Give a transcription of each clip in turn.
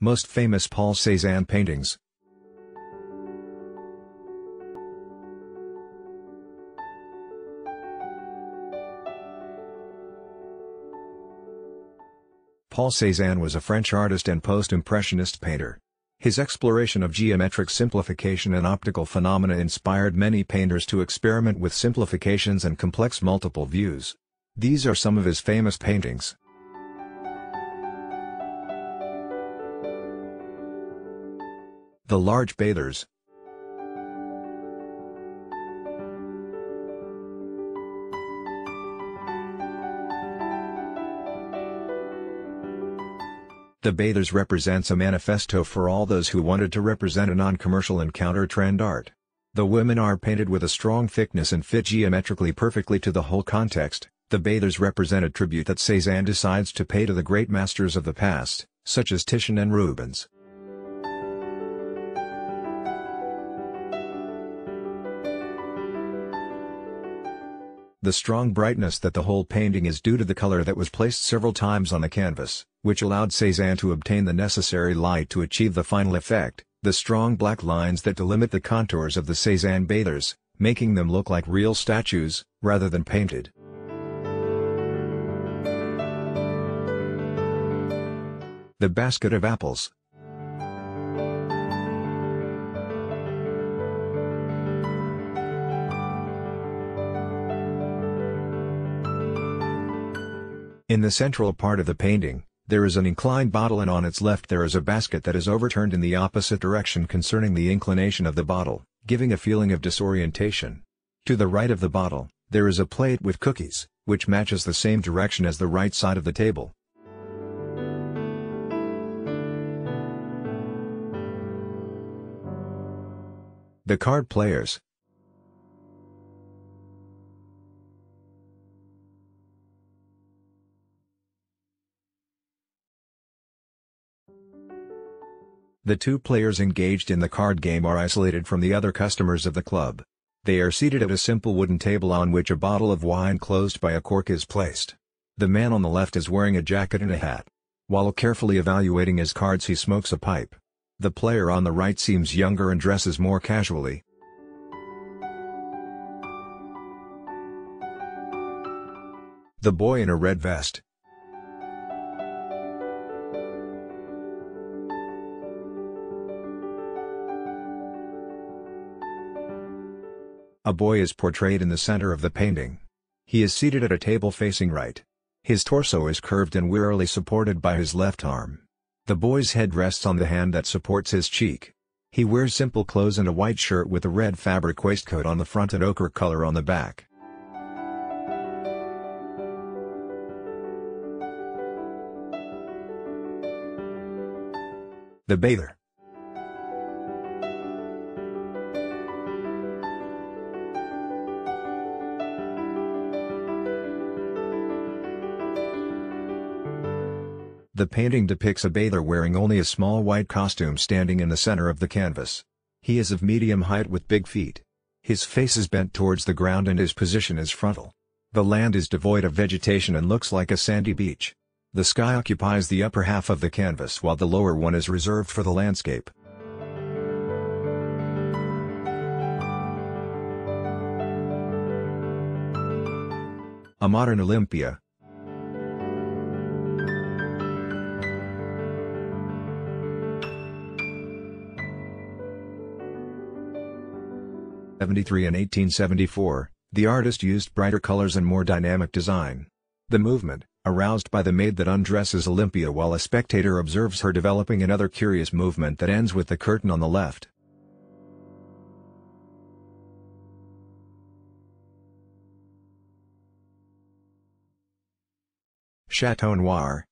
Most famous Paul Cézanne paintings. Paul Cézanne was a French artist and post-impressionist painter. His exploration of geometric simplification and optical phenomena inspired many painters to experiment with simplifications and complex multiple views. These are some of his famous paintings. The Large Bathers The Bathers represents a manifesto for all those who wanted to represent a non-commercial and counter-trend art. The women are painted with a strong thickness and fit geometrically perfectly to the whole context. The Bathers represent a tribute that Cézanne decides to pay to the great masters of the past, such as Titian and Rubens. The strong brightness that the whole painting is due to the color that was placed several times on the canvas, which allowed Cézanne to obtain the necessary light to achieve the final effect, the strong black lines that delimit the contours of the Cézanne bathers, making them look like real statues, rather than painted. The Basket of Apples In the central part of the painting, there is an inclined bottle and on its left there is a basket that is overturned in the opposite direction concerning the inclination of the bottle, giving a feeling of disorientation. To the right of the bottle, there is a plate with cookies, which matches the same direction as the right side of the table. The card players, The two players engaged in the card game are isolated from the other customers of the club. They are seated at a simple wooden table on which a bottle of wine closed by a cork is placed. The man on the left is wearing a jacket and a hat. While carefully evaluating his cards he smokes a pipe. The player on the right seems younger and dresses more casually. The boy in a red vest, A boy is portrayed in the center of the painting. He is seated at a table facing right. His torso is curved and wearily supported by his left arm. The boy's head rests on the hand that supports his cheek. He wears simple clothes and a white shirt with a red fabric waistcoat on the front and ochre color on the back. The Bather The painting depicts a bather wearing only a small white costume standing in the center of the canvas. He is of medium height with big feet. His face is bent towards the ground and his position is frontal. The land is devoid of vegetation and looks like a sandy beach. The sky occupies the upper half of the canvas while the lower one is reserved for the landscape. A modern Olympia, 1873 and 1874, the artist used brighter colors and more dynamic design. The movement, aroused by the maid that undresses Olympia while a spectator observes her developing another curious movement that ends with the curtain on the left. Chateau Noir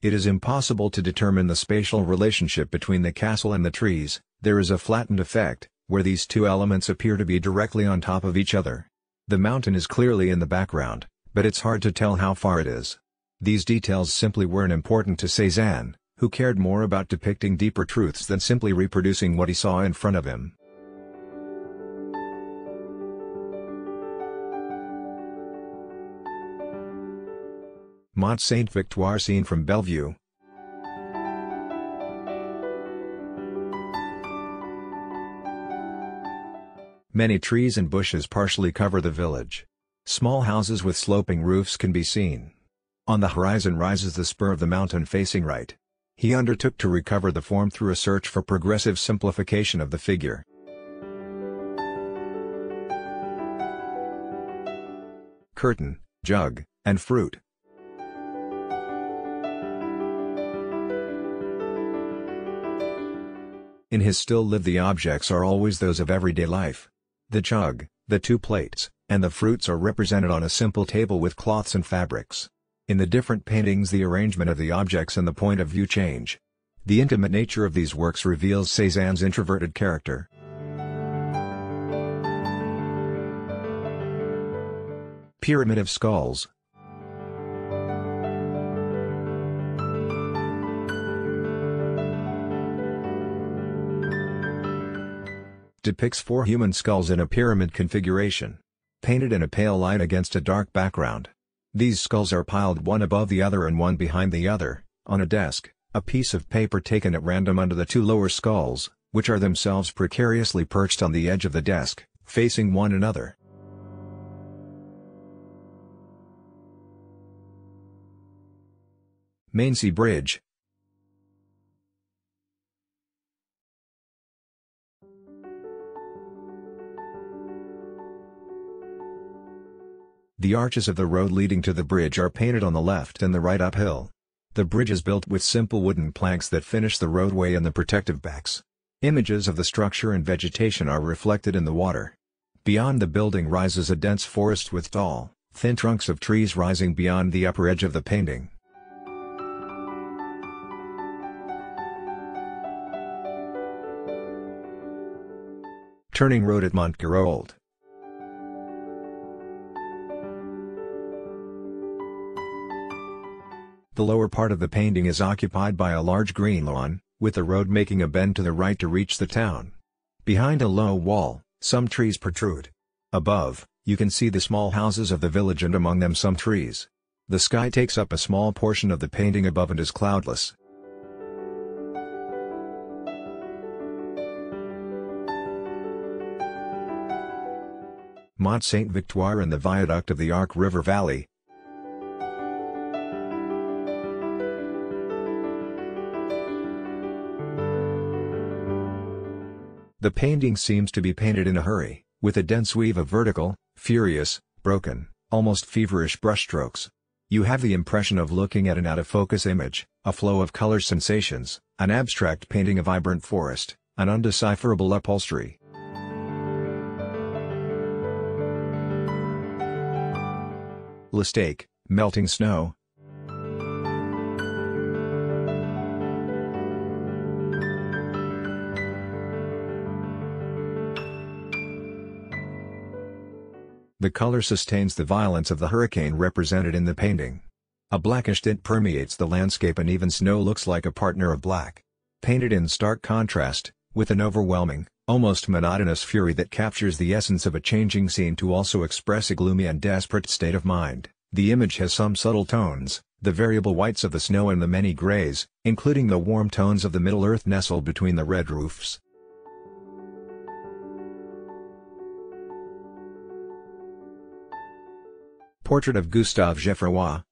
It is impossible to determine the spatial relationship between the castle and the trees, there is a flattened effect, where these two elements appear to be directly on top of each other. The mountain is clearly in the background, but it's hard to tell how far it is. These details simply weren't important to Cézanne, who cared more about depicting deeper truths than simply reproducing what he saw in front of him. Mont Sainte-Victoire seen from Bellevue. Many trees and bushes partially cover the village. Small houses with sloping roofs can be seen. On the horizon rises the spur of the mountain facing right. He undertook to recover the form through a search for progressive simplification of the figure. Curtain, jug, and fruit. In his still live the objects are always those of everyday life. The jug, the two plates, and the fruits are represented on a simple table with cloths and fabrics. In the different paintings the arrangement of the objects and the point of view change. The intimate nature of these works reveals Cézanne's introverted character. Pyramid of Skulls depicts four human skulls in a pyramid configuration. Painted in a pale light against a dark background. These skulls are piled one above the other and one behind the other, on a desk, a piece of paper taken at random under the two lower skulls, which are themselves precariously perched on the edge of the desk, facing one another. Maincy Bridge, The arches of the road leading to the bridge are painted on the left and the right uphill. The bridge is built with simple wooden planks that finish the roadway and the protective backs. Images of the structure and vegetation are reflected in the water. Beyond the building rises a dense forest with tall, thin trunks of trees rising beyond the upper edge of the painting. Turning road at Montgeroult The lower part of the painting is occupied by a large green lawn, with the road making a bend to the right to reach the town. Behind a low wall, some trees protrude. Above, you can see the small houses of the village and among them some trees. The sky takes up a small portion of the painting above and is cloudless. Mont Sainte-Victoire and the viaduct of the Arc River Valley, The painting seems to be painted in a hurry, with a dense weave of vertical, furious, broken, almost feverish brushstrokes. You have the impression of looking at an out-of-focus image, a flow of color sensations, an abstract painting of vibrant forest, an undecipherable upholstery. L'Estaque, melting snow, The color sustains the violence of the hurricane represented in the painting. A blackish tint permeates the landscape and even snow looks like a partner of black. Painted in stark contrast, with an overwhelming, almost monotonous fury that captures the essence of a changing scene to also express a gloomy and desperate state of mind, the image has some subtle tones, the variable whites of the snow and the many grays, including the warm tones of the Middle-earth nestled between the red roofs. Portrait of Gustave Geffroy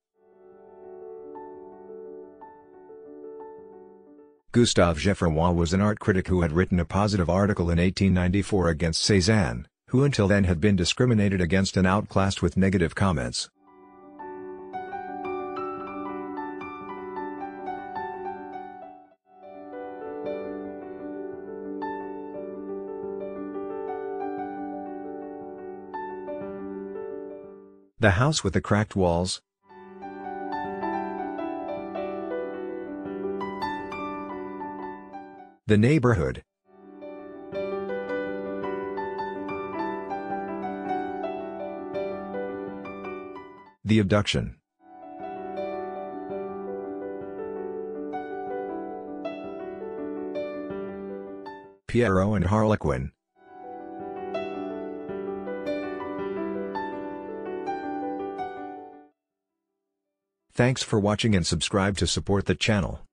Gustave Geffroy was an art critic who had written a positive article in 1894 against Cézanne, who until then had been discriminated against and outclassed with negative comments. The house with the cracked walls? The neighborhood. The abduction. Pierrot and Harlequin. Thanks for watching and subscribe to support the channel.